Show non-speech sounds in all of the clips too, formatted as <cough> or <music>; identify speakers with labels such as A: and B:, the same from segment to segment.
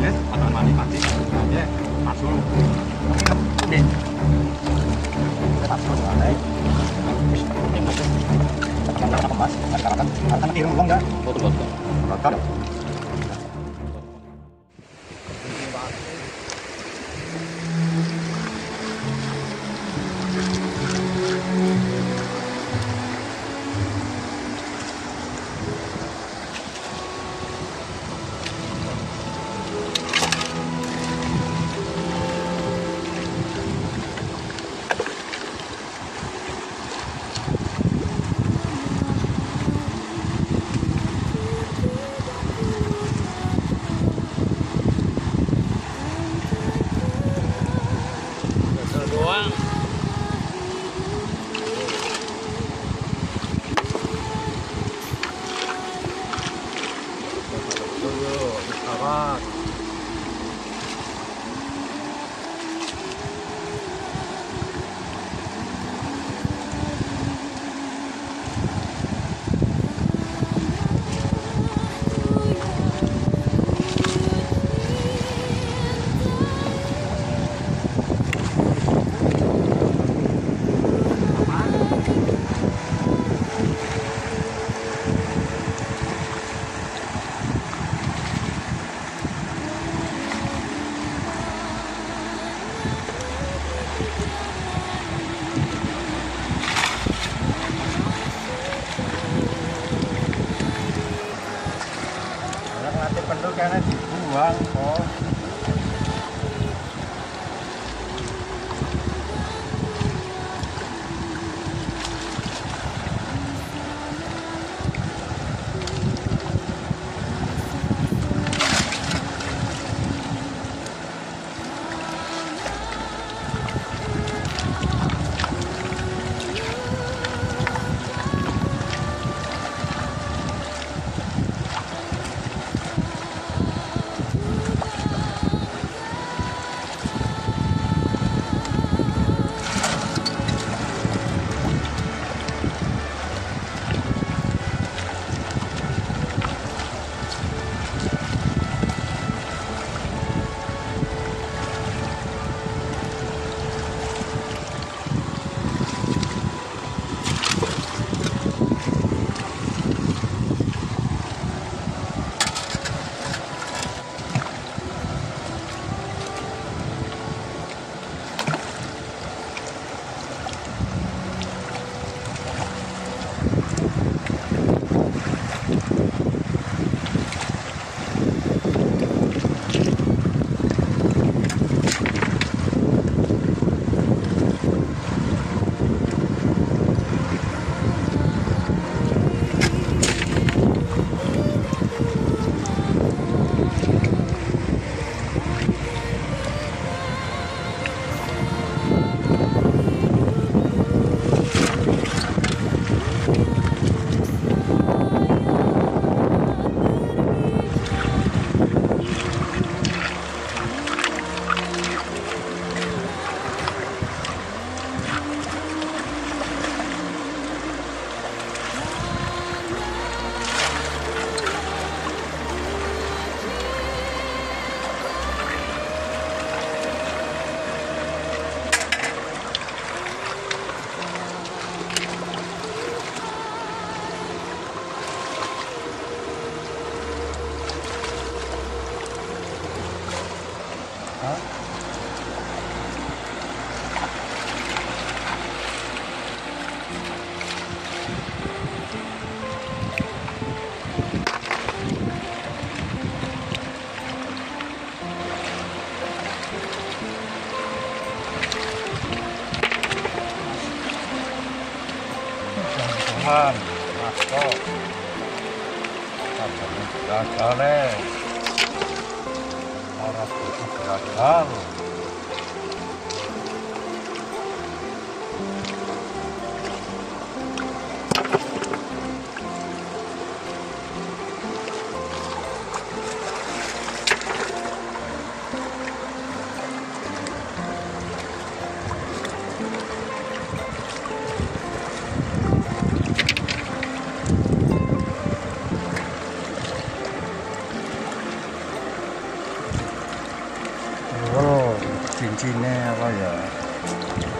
A: Yes, pasangan mandi mati. Ya, masuk. Oke. Masuk selesai. Ini masuk. Teman-teman apa mas? Katakan, katakan kirim uang enggak?
B: Betul betul. Betul か
A: は因为被丢掉了。Tuhan, masuk. Sampai gagal, Orang itu gagal. 年纪内要有。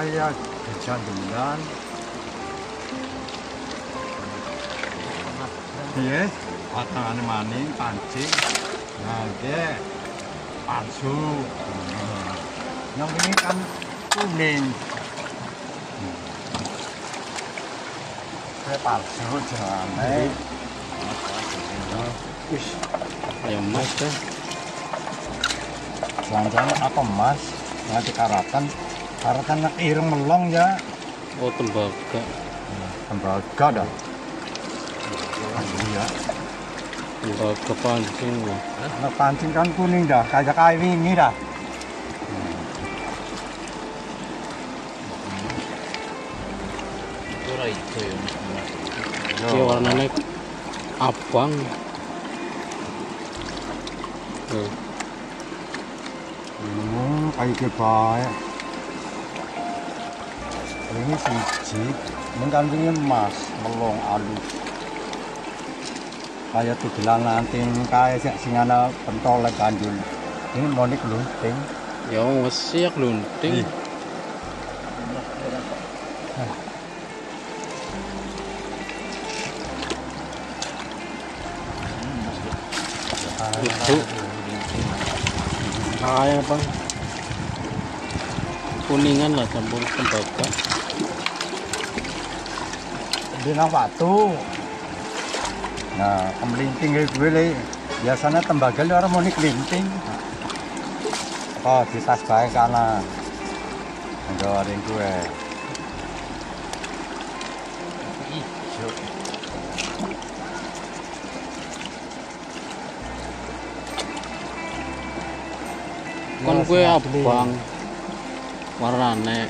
A: Kok kayak kejadian Iya, patangannya maning, pancing, nanti palsu. Yang ini kan kuning. Saya palsu jangan. Wih,
B: ya mas dah
A: jangan-jangan apa mas? Nanti karatan, karatan nak ireng melong ya.
B: oh tembaga
A: Tembaga dah. Iya.
B: tembaga pancing
A: Nah, pancing kan kuning dah, kayak kayak ini dah.
C: Ora itu ya.
B: dia warnanya abang
A: Hmm, kayak baik. Ini siji, mengkandungnya emas, melong alus. Kayak tugelan nanti kayak sing sing ana pentol gandul. Ini monik lunting.
B: ya wes ya lunting itu kayak bang kuningan lah campur tembaga
A: Di nang batu. Nah, kemelinting gue le. Biasanya tembaga lu orang monik linting. Oh, di tas baik. Ngorin gue.
B: kan
A: Mas,
B: gue
A: asli.
B: abang warnanya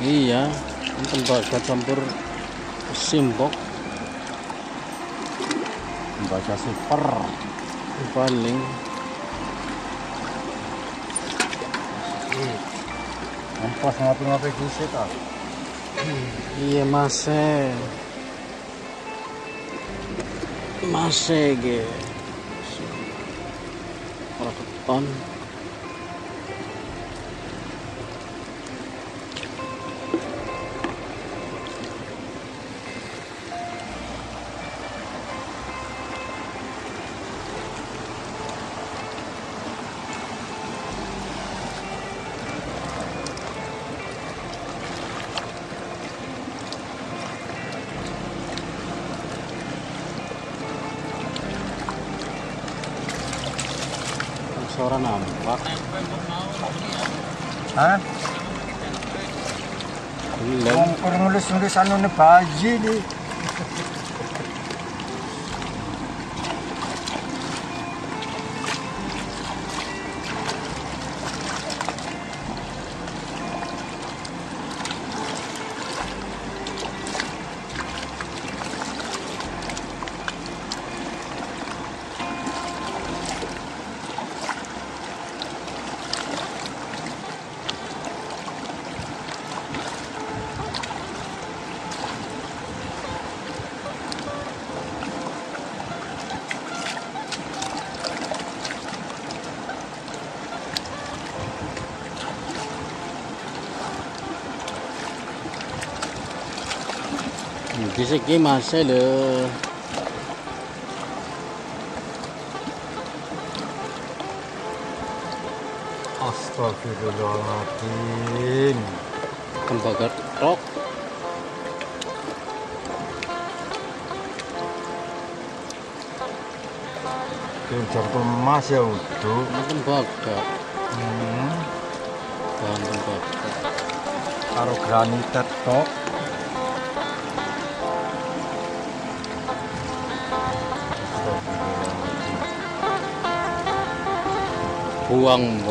B: iya ini tembaga campur simbok.
A: Tembaga super.
B: paling
A: Pas ngopi-ngopi kusik ah.
B: iya masih masih ge orang keton suara nampak
A: Hah?
B: belum
A: Wong kurang nulis-nulis anu bayi nih. <laughs>
B: masih le
A: Astaga. Astagfirullahaladzim.
B: tembaga tok
A: Jam kemas ya
B: ini tembaga
A: Hmm.
B: bahan tembaga
A: Karo granite tok.
B: Uang.